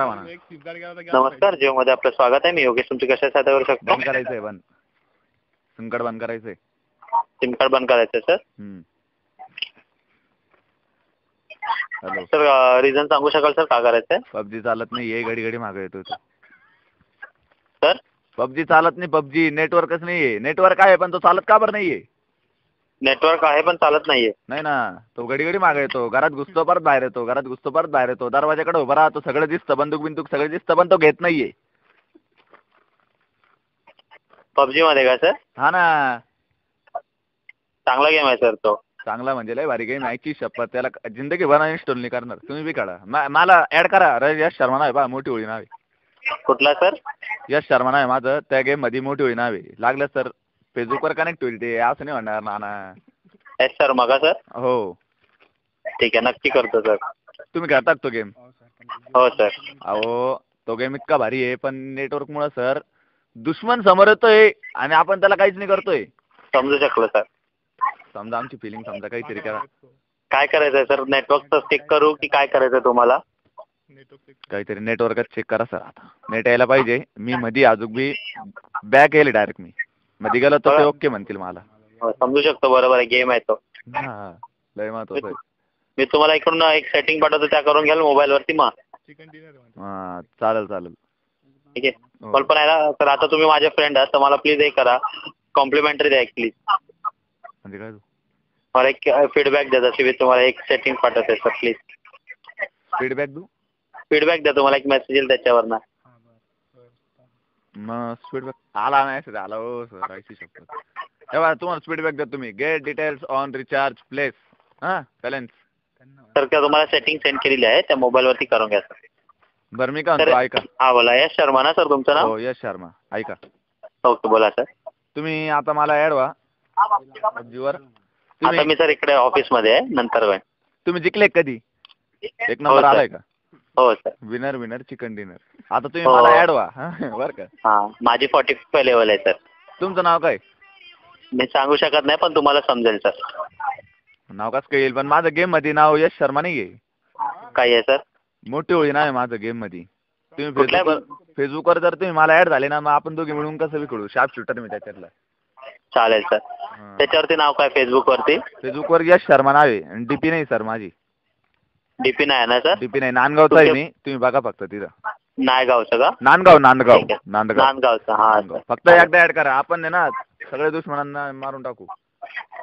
करा म्हणा. नमस्कार जिओ मध्ये आपलं स्वागत आहे. मी योगेश तुमची कशा सहायता करू शकतो? बंद करायचंय बंद. सिम कार्ड बंद करायचंय. सिम कार्ड बंद करायचं सर? हम्म. हॅलो. सर रिझन सांगू शकाल सर? का करायचं आहे पबजी चालत नाही ये घडी घडी मागे येतो तो. सर? पबजी चालत नाही पबजी. नेटवर्कच नाहीये. नेटवर्क आहे पण तो चालत का बरं नाहीये? नेटवर्क आहे पण चालत नाहीये. नाही ना. तो घडी घडी मागे येतो. घरात घुसतो परत बाहेर येतो. घरात घुसतो परत बाहेर येतो. दरवाजाकडे उभा राहतो. सगळं दिसतं. बंदूक बिंदूक सगळं दिसतं पण तो घेत नाहीये. पबजी मध्ये का सर? हा ना. चांगला गेम आहे सर तो. चांगला म्हणजे लय भारी गेम ऐकी शपथ. त्याला जिंदगी भर इन्स्टॉल नाही करणार. तुम्ही बी काढा. मा- मला ऍड करा. रे यश शर्मा नाव आहे बा. मोठी होळी नाव आहे. कुठला सर? यश शर्मा नाव आहे माझं. त्या गेममध्ये मोठी होळी नाव आहे. लागलं तर फेसबुकवर कनेक्ट होईल ते. असं नाही म्हणणार नाना. एस सर मगा सर हो. ठीक आहे नक्की करतो सर तुम्ही खेळता का तो गेम हो सर अहो तो गेम इतका भारी आहे पण नेटवर्कमुळं सर दुश्मन समोर येतोय आणि आपण त्याला काहीच नाही करतोय. समजू शकलो सर समजा आमची फिलिंग समजा काहीतरी करा. काय करायचंय सर नेटवर्कचं चेक करू की काय करायचं तुम्हाला? काहीतरी नेटवर्कच चेक करा सर आता. नेट यायला पाहिजे. मी मधी अजून बी बॅक येईल डायरेक्ट मी. मध्ये गेलो तर ओके म्हणतील मला. हो, समजू शकतो बरोबर आहे गेम आहे तो. हा लय महत्वाचं आहे. मी तुम्हाला इकडून एक सेटिंग पाठवतो त्या करून घ्याल मोबाईल वरती मग. हा चालेल चालेल. ठीक आहे. कल्पना आहे ना तर आता तुम्ही माझे फ्रेंड आहात तर मला प्लीज हे करा. कॉम्प्लिमेंटरी द्या एक प्लीज म्हणजे काय? मला एक फीडबॅक द्या जशी मी तुम्हाला एक सेटिंग पाठवते सर प्लीज फीडबॅक देऊ? फीडबॅक द्या तुम्हाला एक मेसेज येईल त्याच्यावरनं. मग फीडबॅक आला नाही आला हो सर ऐकू शकतो. तेव्हा तुम्हाला फीडबॅक द्या तुम्ही get details on recharge place हा बॅलन्स तर त्या तुम्हाला सेटिंग सेंड केलेली आहे त्या मोबाईलवरती करून घ्या सर. बरं मी काय म्हणतो ऐका. हा बोला. यश शर्मा ना सर तुमचं नाव? हो यश शर्मा. ऐका. ओके बोला सर. तुम्ही आता मला ऍड व्हा. पबजीवर आता मी सर इकडे ऑफिसमध्ये आहे नंतर होईल तुम्ही जिंकले कधी? एक हो, नंबर सर. आलाय का? हो sir winner winner chicken dinner आता तुम्ही हो. मला ऍड व्हा बरं का. हां माझी फॉर्टी फाय लेवल आहे सर तुमचं नाव काय? मी सांगू शकत नाही पण तुम्हाला समजेल सर नाव कसं काय येईल पण माझं गेममध्ये नाव यश शर्मा नाही आहे. काय आहे सर मोठी होळी नाव आहे माझं गेममध्ये तुम्ही कुठल्या फेसबुक फेसबुकवर जर तुम्ही मला ऍड झाले ना मग आपण दोघे मिळून कसं बी खेळू शार्प शूटर मी त्याच्यातला. चालेल सर त्याच्यावरती नाव काय फेसबुकवरती फेसबुकवर यश शर्मा नाव आहे. आणि डीपी नाही सर माझी. डीपी नाही आहे ना सर? डीपी नाही. नांदगावचा आहे मी. तुम्ही बघा फक्त तिथं. नायगावचं का नांदगाव नांदगाव ठीक आहे. नांदगाव नांदगावचं हां नांदगाव. सर. फक्त एकदा ऍड करा. आपण आहे ना सगळे दुश्मनांना मारून टाकू.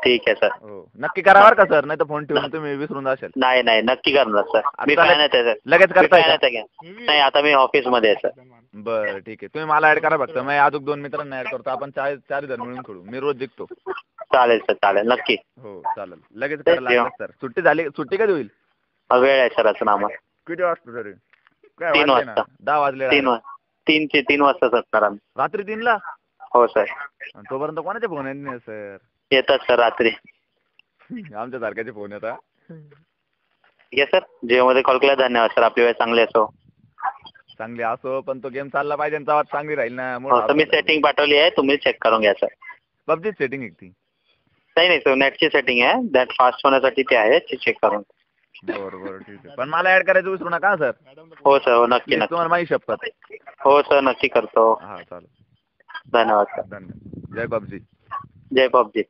ठीक आहे सर. हो. नक्की करा बरं का सर? नाही तर फोन ठेवून तुम्ही विसरून जाशाल. नाही नाही. नक्की करणार सर. मी आता fan आहे त्याचं लगेच मी करताय fan आहे का? नाही आता मी ऑफिसमध्ये आहे सर. बरं ठीक आहे. तुम्ही मला ऍड करा फक्त. मी अजून दोन मित्रांना ऍड करतो. आपण चार चार जण मिळून खेळू. मी रोज जिंकतो. चालेल सर. चालेल. नक्की. हो चालेल. लगेच करा लागलं सर. सुट्टी झाली सुट्टी कधी होईल? वेळ आहे सर असं नामा किती वाजता तरी? काय तीन वाजले ना? वाजता. दहा वाजले तीन वा- तीनचे तीन वाजताच असणार आम्ही. रात्री तीनला? हो सर. आणि तोपर्यंत कोणाचे फोन येत नाही सर? येतात सर रात्री. आमच्या सारख्याचे फोन येतात. ठीक आहे सर. जिओमध्ये कॉल केला धन्यवाद सर. आपली वेळ चांगली असो. चांगली असो पण तो गेम चालला पाहिजे आणि तेव्हा चांगली राहील ना. हो तर मी सेटिंग पाठवली आहे. तुम्ही चेक करून घ्या सर. पबजी सेटिंग एक ती. नाही नाही सर. नेटची सेटिंग आहे. दॅट फास्ट होण्यासाठी ते आहे. ते चेक करून. बरं बरं ठीक आहे. पण मला ऍड करायचं विसरू नका सर हो सर हो नक्की नक्की. तुम्हाला माहिती शपथ. हो सर नक्की करतो. हा चालेल. धन्यवाद सर धन्यवाद. जय पबजी जय पबजी